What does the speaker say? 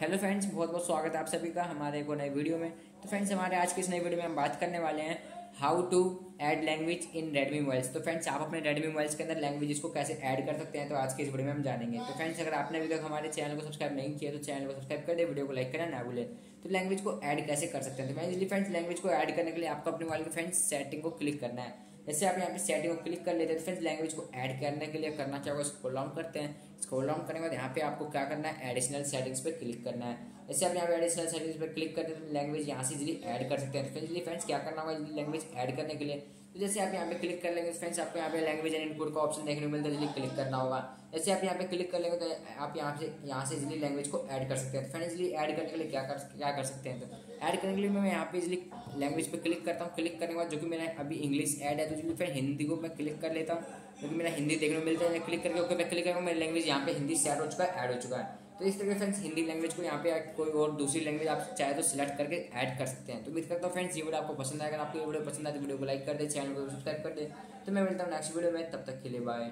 Hello friends बहुत बहुत स्वागत है आप सभी का हमारे एक नए वीडियो में। तो फ्रेंड्स हमारे आज के इस नई वीडियो में हम बात करने वाले हैं how to add language in Redmi mobiles तो फ्रेंड्स आप अपने रेडमी मोबाइल्स के अंदर लैंग्वेज को कैसे ऐड कर सकते हैं तो आज के इस वीडियो में हम जानेंगे। तो फ्रेंड्स अगर आपने अभी तक हमारे चैनल को सब्सक्राइब नहीं किया तो चैनल को सब्सक्राइब कर दे वीडियो को लाइक करना ना भूलें। तो लैंग्वेज को ऐड कैसे कर सकते हैं? तो मैं फ्रेंड्स लैंग्वेज को ऐड करने के लिए आपको अपने मोबाइल के फ्रेंड्स सेटिंग को क्लिक करना है। जैसे आप यहाँ पे सेटिंग को क्लिक कर लेते हैं तो फ्रेंड्स लैंग्वेज को ऐड करने के लिए करना चाहोगे स्क्रॉल डाउन करते हैं। स्क्रॉल डाउन करने के बाद यहाँ पे आपको क्या करना है? एडिशनल सेटिंग्स पे क्लिक करना है। जैसे आप यहाँ पे एडिशनल सेटिंग्स पे क्लिक करते हैं तो लैंग्वेज यहाँ से इजिली ऐड कर सकते हैं। तो फ्रेंड्स क्या करना होगा लैंग्वेज ऐड करने के लिए? तो जैसे आप यहाँ पे क्लिक कर लेंगे फ्रेंड्स आपको यहाँ पे लैंग्वेज एंड इनपुट का ऑप्शन देखने को मिलता है जल्दी क्लिक करना होगा। जैसे आप यहाँ पे क्लिक कर लेंगे तो आप यहाँ से यहाँ से इजिली लैंग्वेज को ऐड कर सकते हैं। तो फ्रेंड्स इजिली ऐड करने के लिए क्या कर क्या कर सकते हैं? तो ऐड करने के लिए मैं यहाँ पे इजिली लैंग्वेज पर क्लिक करता हूँ। क्लिक करने के बाद जो कि मेरा अभी इंग्लिश ऐड है तो फिर हिंदी को मैं क्लिक कर लेता हूँ। क्योंकि मेरा हिंदी देखने को मिलता है क्लिक करके ओके मैं क्लिक करूँगा, मेरी लैंग्वेज यहाँ पे हिंदी सेट हो चुका है ऐड हो चुका है। तो इस तरह फ्रेंड्स हिंदी लैंग्वेज को यहाँ पे कोई और दूसरी लैंग्वेज आप चाहे तो सिलेक्ट करके ऐड कर सकते हैं। तो उम्मीद करता हूँ फ्रेंड्स ये वीडियो आपको पसंद आएगा आपको ये वीडियो पसंद आए तो वीडियो को लाइक कर दे चैनल को सब्सक्राइब कर दे। तो मैं मिलता हूँ नेक्स्ट वीडियो में, तब तक के लिए बाय